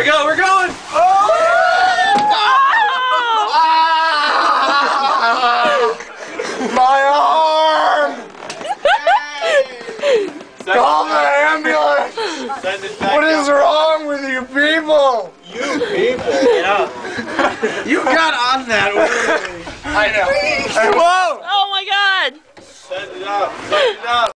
we go, we're going! My arm! Call the ambulance! Send it back What is wrong with you people? You people! Yeah. you got on that. I know. Whoa! Oh my god! Set it up, Set it up.